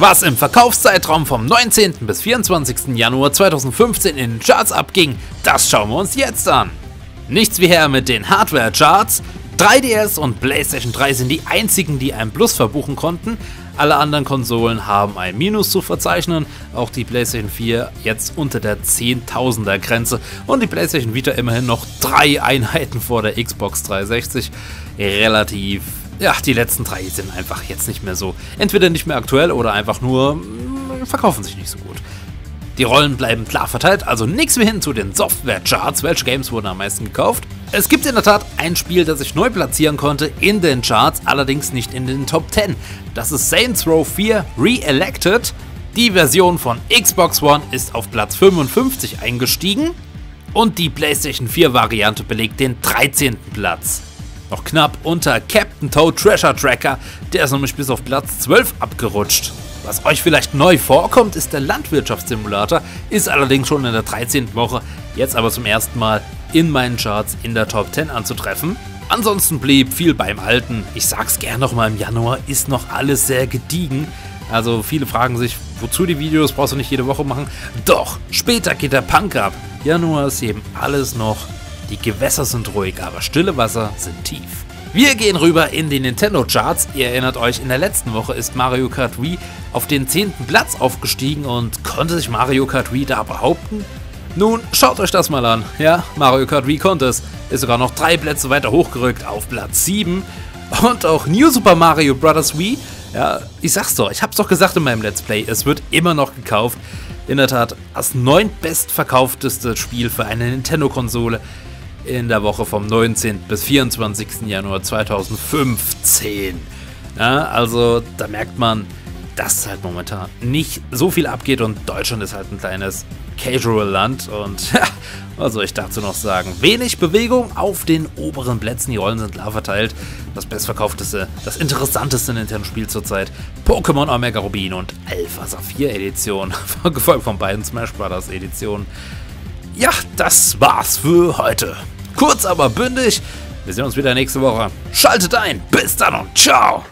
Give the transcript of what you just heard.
Was im Verkaufszeitraum vom 19. bis 24. Januar 2015 in den Charts abging, das schauen wir uns jetzt an. Nichts wie her mit den Hardware-Charts. 3DS und PlayStation 3 sind die einzigen, die ein Plus verbuchen konnten. Alle anderen Konsolen haben ein Minus zu verzeichnen. Auch die PlayStation 4 jetzt unter der 10.000er Grenze und die PlayStation Vita immerhin noch drei Einheiten vor der Xbox 360. Relativ ja, die letzten drei sind einfach jetzt nicht mehr so. Entweder nicht mehr aktuell oder einfach nur mm, verkaufen sich nicht so gut. Die Rollen bleiben klar verteilt, also nichts mehr hin zu den Software-Charts. Welche Games wurden am meisten gekauft? Es gibt in der Tat ein Spiel, das ich neu platzieren konnte in den Charts, allerdings nicht in den Top 10. Das ist Saints Row 4 Re-Elected. Die Version von Xbox One ist auf Platz 55 eingestiegen und die PlayStation 4 Variante belegt den 13. Platz. Noch knapp unter Captain Toad Treasure Tracker, der ist nämlich bis auf Platz 12 abgerutscht. Was euch vielleicht neu vorkommt, ist der Landwirtschaftssimulator, ist allerdings schon in der 13. Woche, jetzt aber zum ersten Mal in meinen Charts in der Top 10 anzutreffen. Ansonsten blieb viel beim Alten. Ich sag's gern nochmal im Januar, ist noch alles sehr gediegen. Also viele fragen sich, wozu die Videos brauchst du nicht jede Woche machen? Doch, später geht der Punk ab. Januar ist eben alles noch die Gewässer sind ruhig, aber stille Wasser sind tief. Wir gehen rüber in die Nintendo Charts. Ihr erinnert euch, in der letzten Woche ist Mario Kart Wii auf den 10. Platz aufgestiegen und konnte sich Mario Kart Wii da behaupten? Nun, schaut euch das mal an. Ja, Mario Kart Wii konnte es. Ist sogar noch drei Plätze weiter hochgerückt auf Platz 7. Und auch New Super Mario Bros. Wii, ja, ich sag's doch, ich hab's doch gesagt in meinem Let's Play, es wird immer noch gekauft. In der Tat, das neuntbestverkaufteste Spiel für eine Nintendo-Konsole in der Woche vom 19. bis 24. Januar 2015. Ja, also da merkt man, dass halt momentan nicht so viel abgeht und Deutschland ist halt ein kleines Casual-Land und ja, was soll ich dazu noch sagen? Wenig Bewegung auf den oberen Plätzen, die Rollen sind klar verteilt. Das bestverkaufteste, das interessanteste Nintendo-Spiel zurzeit, Pokémon Omega Rubin und Alpha Saphir Edition, gefolgt von beiden Smash Bros. Editionen. Ja, das war's für heute. Kurz aber bündig. Wir sehen uns wieder nächste Woche. Schaltet ein. Bis dann und ciao.